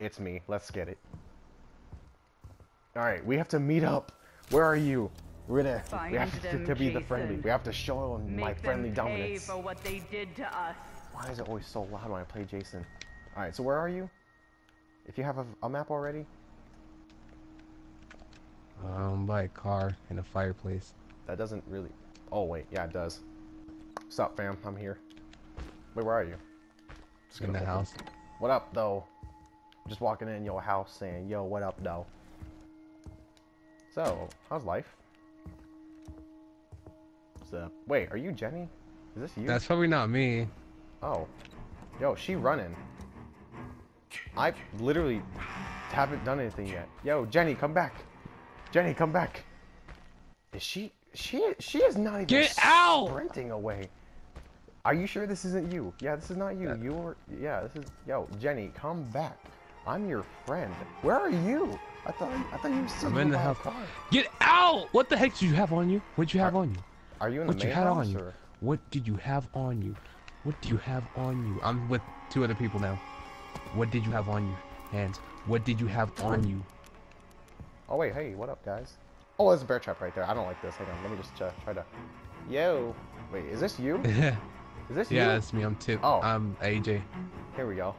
It's me. Let's get it. All right, we have to meet up. Where are you? We're gonna. Find we have to, them, to be the friendly. We have to show them Make my them friendly pay dominance. for what they did to us. Why is it always so loud when I play Jason? All right, so where are you? If you have a, a map already, Um, by a car and a fireplace. that doesn't really. Oh wait, yeah, it does. What's up, fam? I'm here. Wait, where are you? Just In the open- house. What up, though? Just walking in your house saying, "Yo, what up, though?" So, how's life? What's up? Wait, are you Jenny? Is this you? That's probably not me. Oh, yo, she running. I literally haven't done anything yet. Yo, Jenny, come back. Jenny, come back. Is she? She? She is not even Get out! sprinting away. Are you sure this isn't you? Yeah, this is not you. Uh, You were. Yeah, this is. Yo, Jenny, come back. I'm your friend. Where are you? I thought. I thought you said I'm in the house. car. Get out! What the heck did you have on you? What did you have on you? Are you in What the you had on you? What did you have on you? What do you have on you? I'm with two other people now. What did you have on you? Hands. What did you have on you? Oh wait, hey, what up, guys? Oh, there's a bear trap right there. I don't like this. Hang on, let me just uh, try to. Yo, wait, is this you? yeah, Is this you? Yeah, it's me. I'm Tip. Oh. I'm AJ. Here we go.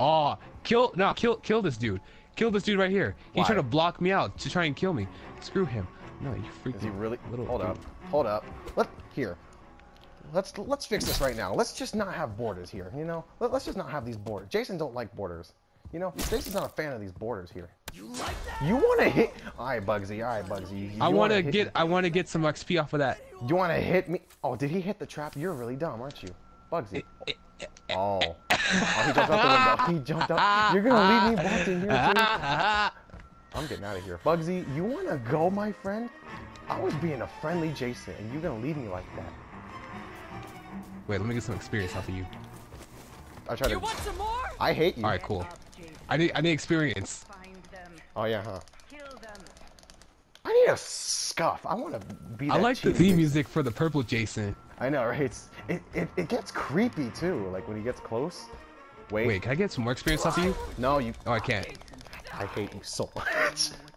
Oh, kill no, kill kill this dude. Kill this dude right here. He's Why? trying to block me out to try and kill me. Screw him. No, you freaking Is he really? little Hold dude. up. Hold up. Let here. Let's let's fix this right now. Let's just not have borders here. You know, Let, let's just not have these borders. Jason don't like borders. You know, Jason's not a fan of these borders here. You like that? You want to hit? All right, Bugsy. All right, Bugsy. You, I want wanna get me? I want to get some XP off of that. You want to hit me? Oh, did he hit the trap? You're really dumb, aren't you, Bugsy? Eh, eh, eh, oh. Oh, he jumped out the window. He jumped out. You're gonna leave me back in here too? I'm getting out of here. Bugsy, you wanna go, my friend? I was being a friendly Jason, and you're gonna leave me like that. Wait, let me get some experience off of you. I tried You to. want some more? I hate you. All right, cool. I need I need experience. Oh yeah, huh? I need a scuff. I want to be. I like the theme music for the purple Jason. I know, right? It's, it, it it gets creepy too. Like when he gets close. Wait. Wait, can I get some more experience off of you? No, you. Oh, I can't. I hate you so much. what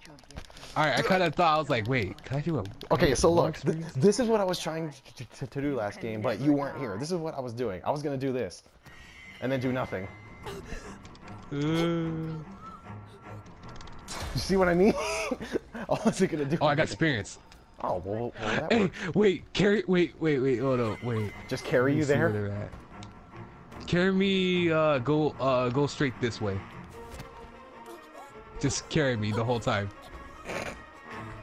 you'll get for All right, I kind of thought I was like, wait, can I do a? Okay, so look, th- this is what I was trying to, to, to do last game, but you weren't here. This is what I was doing. I was gonna do this, and then do nothing. Uh, You see what I mean? I wasn't gonna do. oh, I got experience. Oh well, well Hey, wait, carry, wait, wait, wait, hold on, wait. just carry you there. Carry me, uh, go, uh, go straight this way. Just carry me the whole time.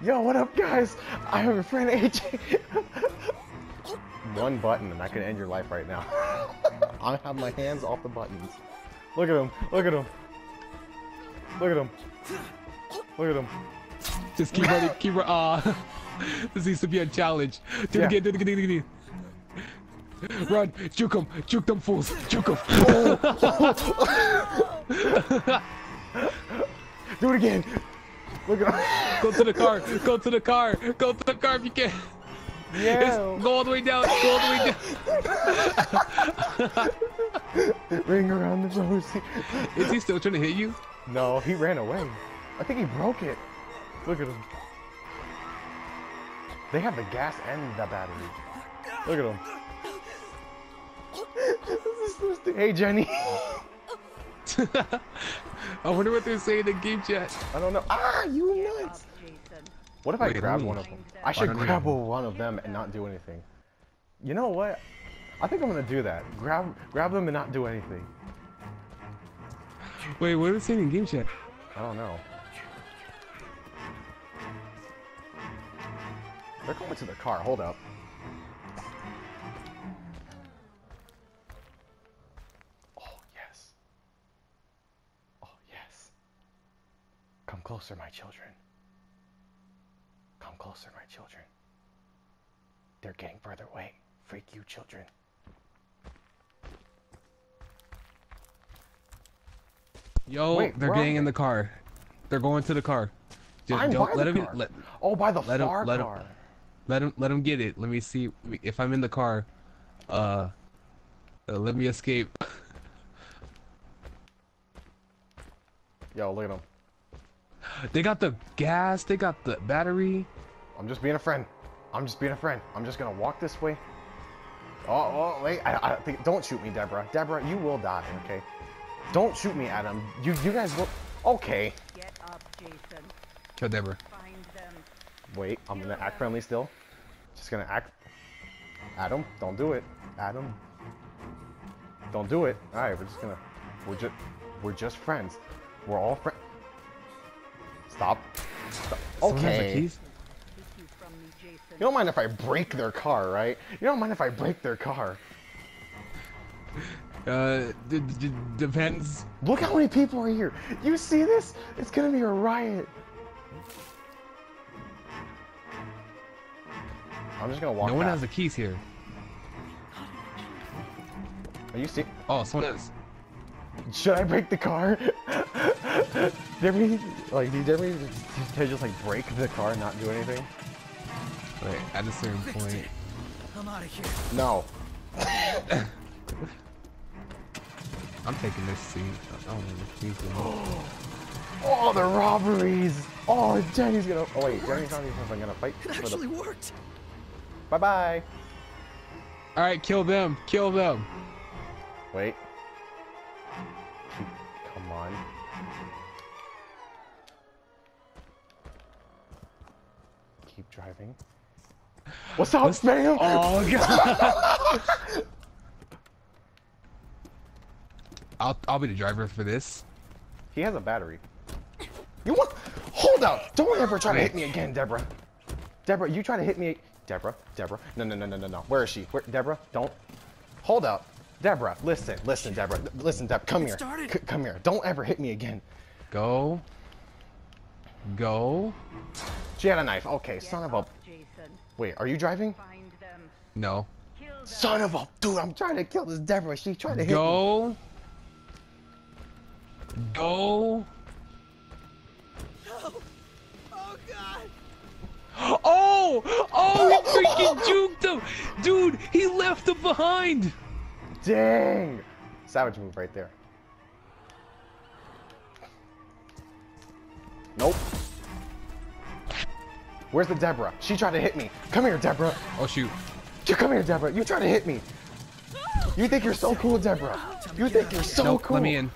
Yo, what up, guys? I have a friend AJ. One button, and I can end your life right now. I have my hands off the buttons. Look at him. Look at him. Look at him. Look at him. Just keep running, keep running. Ah, this needs to be a challenge. Do it Yeah. again, do it again, do it again. Run, juke them, juke them fools, juke them. Do it again. Look at go to the car, go to the car, go to the car if you can. It's- Yeah. go all the way down, go all the way down. Ring around the rosy. Is he still trying to hit you? No, he ran away. I think he broke it. Look at him. They have the gas and the battery. Look at him. This is so stu- hey, Jenny. I wonder what they're saying in game chat. I don't know. Ah, you nuts. Jason. What if I Wait, grab one of them? I should don't grab know. one of them and not do anything. You know what? I think I'm gonna do that. Grab, grab them and not do anything. Wait, what are they saying in game chat? I don't know. They're going to the car. Hold up. Oh, yes. Oh, yes. Come closer, my children. Come closer, my children. They're getting further away. Freak you, children. Yo, Wait, they're getting in the car. They're going to the car. Just I'm don't let him let oh, by the let far let 'em- car. Let him let him get it. Let me see if I'm in the car. Uh, uh let me escape. Yo, look at him. They got the gas. They got the battery. I'm just being a friend. I'm just being a friend. I'm just gonna walk this way. Oh, oh wait. I, I think. Don't shoot me, Deborah. Deborah, you will die. Okay. Don't shoot me, Adam. You, you guys will. Okay. Get up, Jason. Kill Deborah. Find them. Wait. I'm gonna act friendly still. Just gonna act. Adam, don't do it. Adam, don't do it. All right, we're just gonna. We're just. We're just friends. We're all friends. Stop. Stop. Someone has Okay. keys? You from me, Jason. You don't mind if I break their car, right? You don't mind if I break their car. Uh, d- d- depends. Look how many people are here. You see this? It's gonna be a riot. I'm just gonna walk No one back. has the keys here. Are you see? Oh, someone does. Should I break the car? did we like? Did we did I just like break the car and not do anything? Wait, at a certain point. I'm out of here. No. I'm taking this seat. I don't know the keys. anymore. Oh, the robberies. Oh, Jenny's gonna. Oh wait, Jenny's not even gonna fight It actually the. worked. Bye bye. All right, kill them. Kill them. Wait. Come on. Keep driving. What's up, fam? Oh god. I'll I'll be the driver for this. He has a battery. You want? Hold up! Don't ever try to hit me again, Deborah. Deborah, you try to hit me. Deborah, Deborah. No, no, no, no, no, no. Where is she? Where, Deborah, don't. Hold up. Deborah, listen, listen, Deborah. Listen, Deborah, come It here. started. C- come here. Don't ever hit me again. Go. Go. She had a knife. Okay, Get son of a. up, Jason. Wait, are you driving? Find them. No. Them. Son of a. Dude, I'm trying to kill this Deborah. She tried to hit me. Go. Go. Oh! Oh, he freaking juked him! Dude, he left him behind! Dang! Savage move right there. Nope. Where's the Deborah? She tried to hit me. Come here, Deborah. Oh, shoot. You come here, Deborah. You try to hit me. You think you're so cool, Deborah. You think you're so nope, cool. let me in.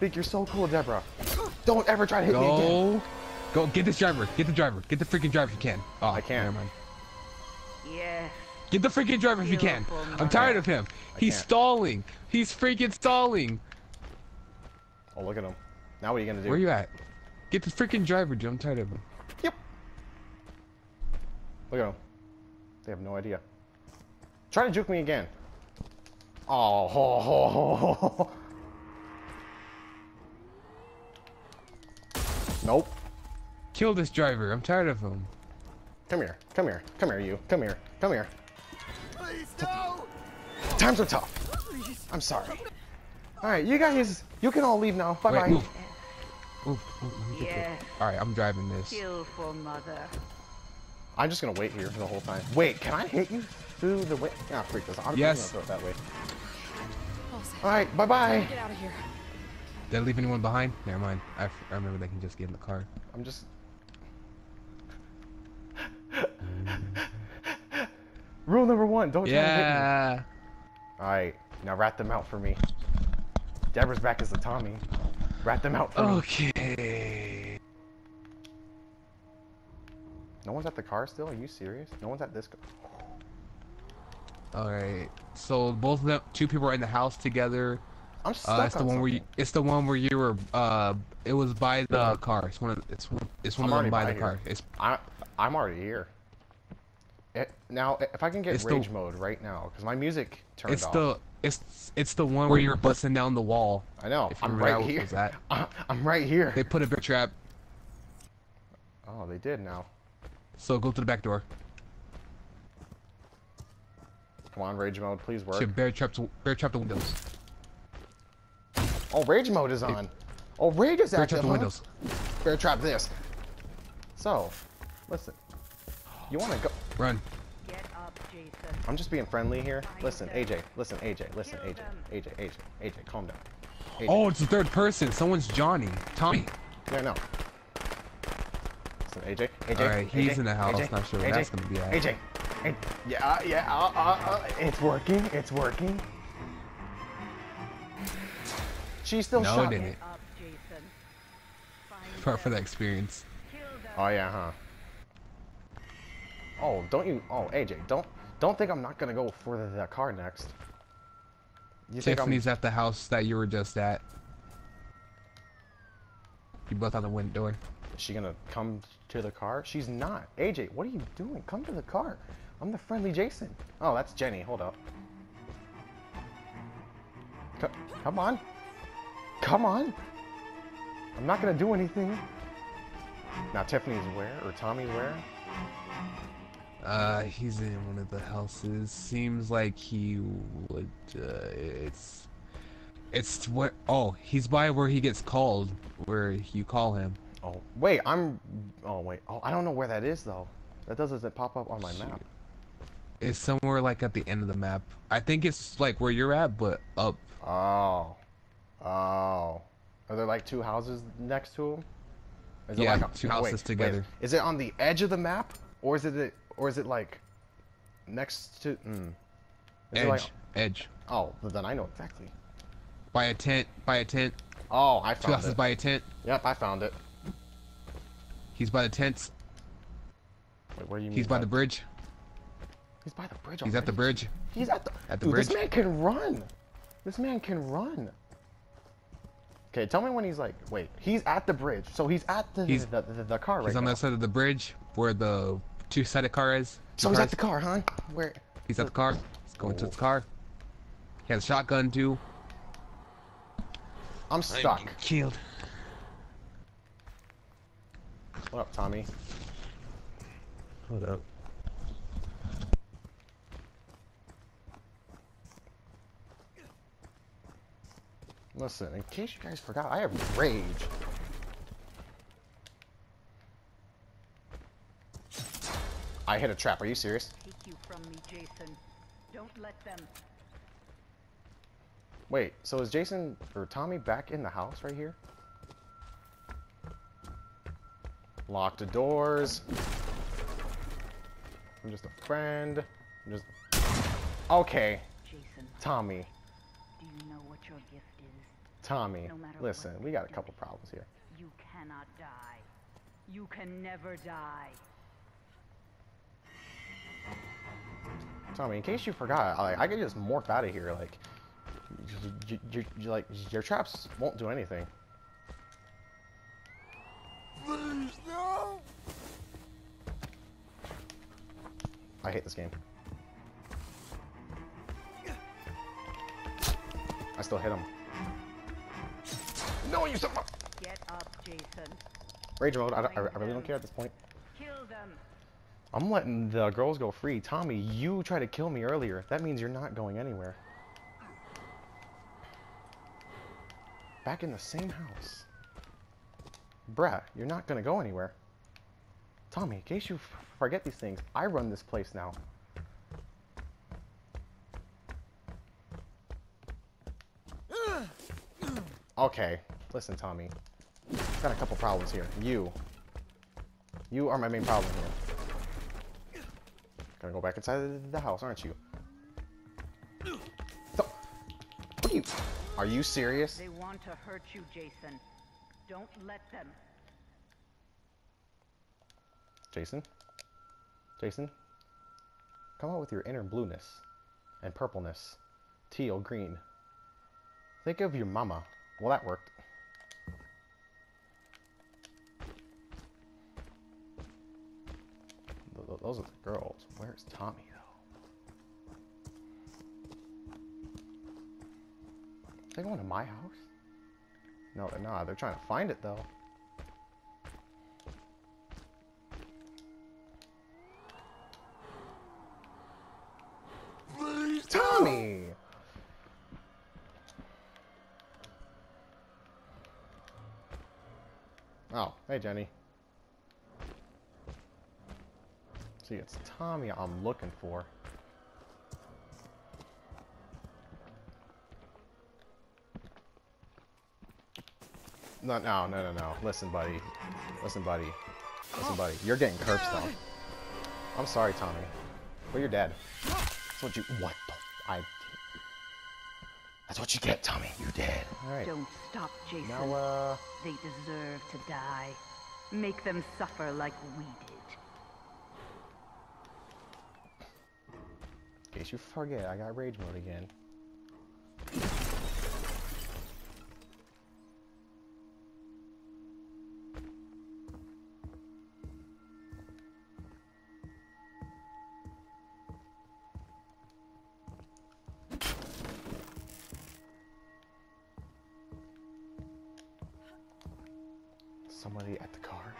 Think you're so cool, Deborah. Don't ever try to hit me again. Go. Go, get this driver. Get the driver. Get the freaking driver if you can. Oh, I can't. Never mind. Yes. Get the freaking driver if you can. I'm tired of him. He's stalling. He's freaking stalling. Oh, look at him. Now what are you gonna do? Where you at? Get the freaking driver, dude. I'm tired of him. Yep. Look at him. They have no idea. Try to juke me again. Oh, ho, ho, ho, ho. Nope. Kill this driver. I'm tired of him. Come here. Come here. Come here, you. Come here. Come here. Please no. Times are tough. Please. I'm sorry. All right, you guys, you can all leave now. Bye-bye. get Yes. to Alright, I'm driving this. Kill for mother. I'm just gonna wait here for the whole time. Wait, can I hit you through the way? Ah, freak this. I'm, Yes. Gonna throw it that way. All. All right, bye bye. Get out of here. Did I leave anyone behind? Never mind. I, f- I remember they can just get in the car. I'm just. Rule number one: Don't try to hit me. Yeah. All right, now rat them out for me. Deborah's back as the Tommy. Rat them out for me. Okay. No one's at the car still. Are you serious? No one's at this. Car. All right. So both of them, two people are in the house together. I'm stuck Uh, it's the on one where you. It's the one where you were. Uh, it was by the car. It's one of. It's one. It's one I'm of them by by the here. car. It's. I, I'm already here. It, now, eh, if I can get It's the- rage mode right now, because my music turned It's off. the. It's. It's the one where you're busting down the wall. I know. I'm right here. that? I, I'm right here. They put a bear trap. Oh, they did now. So go to the back door. Come on, rage mode, please work. Should bear trap. To, bear trap the windows. Oh, rage mode is on. Oh, rage is Bear active. trap the huh? windows. Bear trap this. So, listen. You want to go? Run. Get up, Jason. I'm just being friendly here. Listen, AJ. Listen, AJ. Listen, AJ. AJ. AJ. AJ. Calm down. AJ. Oh, it's the third person. Someone's Johnny. Tommy. Yeah, no. Listen, AJ, AJ. Alright, he's AJ, in the house. AJ, Not sure where AJ, that's gonna be at. AJ. A- Yeah, uh, yeah, uh, uh, uh, it's working. It's working. She's still No, shot. it didn't. Up, Jason. Find For, for the experience. Oh yeah, huh? Oh, don't you? Oh, AJ, don't don't think I'm not gonna go for the, the car next. You think Tiffany's at the house that you were just at. You both on the window door. Is she gonna come to the car? She's not. AJ, what are you doing? Come to the car. I'm the friendly Jason. Oh, that's Jenny. Hold up. Co- come on. Come on. I'm not gonna do anything. Now Tiffany's where? Or Tommy's where? Uh, he's in one of the houses. Seems like he would. Uh, it's. It's what? Oh, he's by where he gets called. Where you call him. Oh, wait, I'm. Oh, wait. Oh, I don't know where that is though. That doesn't pop up on my map. It's somewhere like at the end of the map. I think it's like where you're at, but up. Oh. Oh. Are there like two houses next to him? Is Yeah, a- two houses together. Is it on the edge of the map, or is it, or is it like next to? Mm, Edge. It like, Edge. oh, then I know exactly. By a tent. By a tent. Oh, I found Two found houses it. by a tent. Yep, I found it. He's by the tents. Wait, where do you mean? He's by the bridge. He's by the bridge. He's at the bridge. He's at the. At the Dude, This man can run. This man can run. Okay, tell me when he's like. Wait, he's at the bridge, so he's at the He's- the, the, the car right He's on now. the side of the bridge where the two-sided car is. so Two he's at the car, huh? Where? He's at the car. He's going to the car. He has a shotgun too. I'm stuck. Killed. What up, Tommy? Hold up. Listen, in case you guys forgot, I have rage. I hit a trap. Are you serious? Take you from me, Jason. Don't let them. Wait, so is Jason or Tommy back in the house right here? Lock the doors. I'm just a friend. I'm just. Okay, Jason, Tommy. do you know what your gift is? Tommy. No Listen, we got a couple problems here. You cannot die. You can never die. Tommy, in case you forgot, I, I could just morph out of here. Like, you, you, you, like your traps won't do anything. Please, no! I hate this game. I still hit him. No, you son Get up, Jason. Rage mode. I, I, I really don't care at this point. Kill them. I'm letting the girls go free. Tommy, you tried to kill me earlier. That means you're not going anywhere. Back in the same house. Bruh, you're not gonna go anywhere. Tommy, in case you forget these things, I run this place now. Okay, listen, Tommy. Got a couple problems here. You. You are my main problem here. Gonna go back inside the, house, aren't you? So, what are you? Are you serious? They want to hurt you, Jason. Don't let them. Jason? Jason? Come out with your inner blueness and purpleness. Teal, green. Think of your mama. Well, that worked. Those are the girls. Where's Tommy, though? They going to my house? No, they're not. They're trying to find it, though. Tommy! Oh, hey Jenny. See, it's Tommy I'm looking for. No, no, no, no, no. Listen, buddy. Listen, buddy. Listen, buddy. You're getting curb stomped. I'm sorry, Tommy. But you're dead. That's what you. What the? I. That's what you get, Tommy. You're dead. All right. Don't stop, Jason. Now, uh. They deserve to die. Make them suffer like we did. In case you forget, I got rage mode again. Somebody at the car.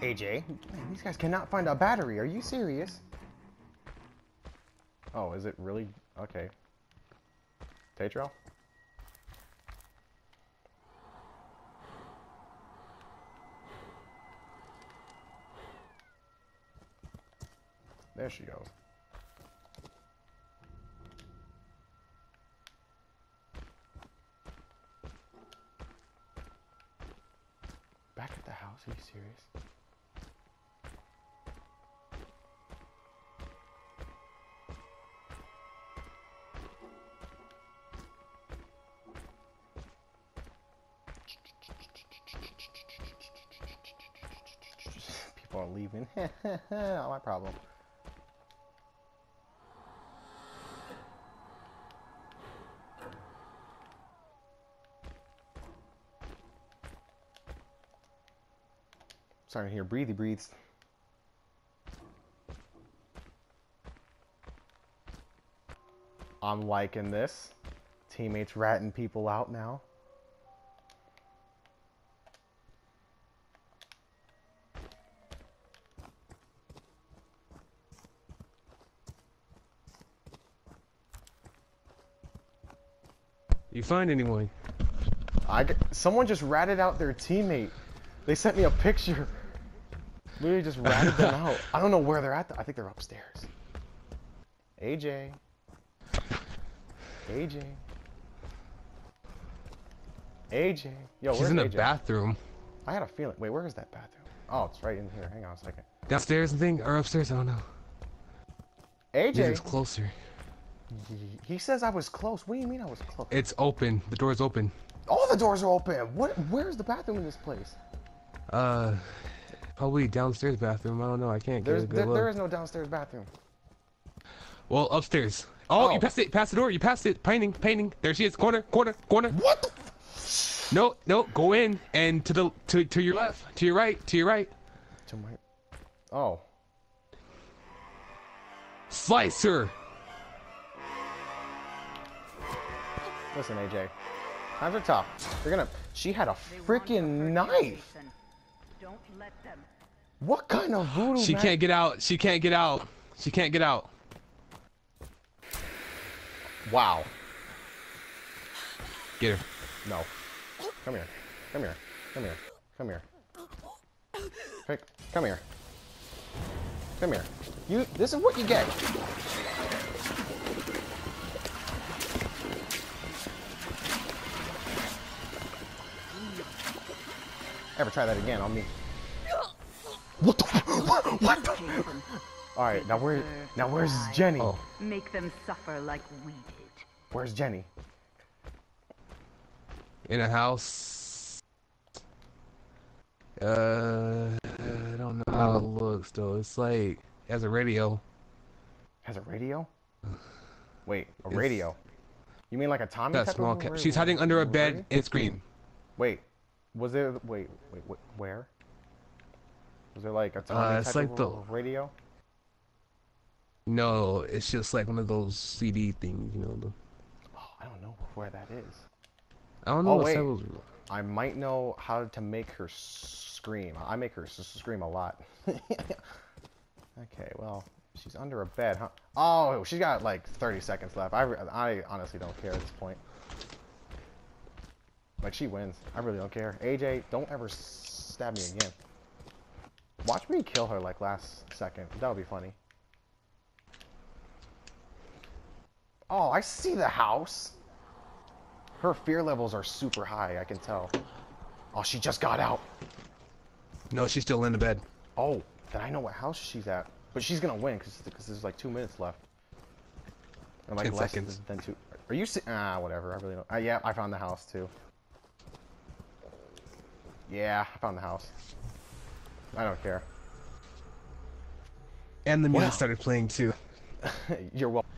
AJ, man, these guys cannot find a battery. Are you serious? Oh, is it really? Okay. Tatro? There she goes. Not my problem. Starting to hear breathy breathes. I'm liking this. Teammates ratting people out now. Find anyone? I someone just ratted out their teammate. They sent me a picture. Literally just ratted them out. I don't know where they're at. though. I think they're upstairs. AJ. AJ. AJ. Yo, She's in the AJ? bathroom. I had a feeling. Wait, where is that bathroom? Oh, it's right in here. Hang on a second. Downstairs and thing or upstairs? I don't know. AJ. it's closer. He says I was close. What do you mean I was close? It's open. The door's open. All the doors are open. What? Where's the bathroom in this place? Uh, probably downstairs bathroom. I don't know. I can't get There's a good there, look. there is no downstairs bathroom. Well, upstairs. Oh, Oh. you passed it. Past the door. You passed it. Painting. Painting. There she is. Corner. Corner. Corner. What the? No. No. Go in and to the to to your left. To your right. To your right. To my. Oh. Slice her. Listen, AJ. Times are tough. They're gonna. She had a They want to freaking knife. Don't let them. What kind of voodoo? She ma- can't get out. She can't get out. She can't get out. Wow. Get her. No. Come here. Come here. Come here. Come here. Hey, come here. Come here. You. This is what you get. Ever try that again on me? What the? What? what the? All right, now where? Now where's. Jenny? Oh. Make them suffer like we did. Where's Jenny? In a house. Uh, I don't know how it looks though. It's like it has a radio. Has a radio? Wait, a It's- radio? You mean like a Tommy That small of cat. She's hiding under a bed radio? and scream. Wait, was there? Wait, wait, wait where? Was there like a Tommy Uh, it's type like of the- radio? No, it's just like one of those CD things, you know. The, Oh, I don't know where that is. I don't know Oh, what wait. of- I might know how to make her scream. I make her scream a lot. okay, well, she's under a bed, huh? Oh, she's got like 30 seconds left. I, I honestly don't care at this point. Like, she wins. I really don't care. AJ, don't ever stab me again. Watch me kill her, like, last second. That would be funny. Oh, I see the house. Her fear levels are super high, I can tell. Oh, she just got out. No, she's still in the bed. Oh, then I know what house she's at. But she's gonna win, because there's, like, two minutes left. Or, like, Ten seconds. Than two. Are you si- Ah, whatever. I really don't- uh, Yeah, I found the house, too. Yeah, I found the house. I don't care. And the music wow. started playing too. You're welcome.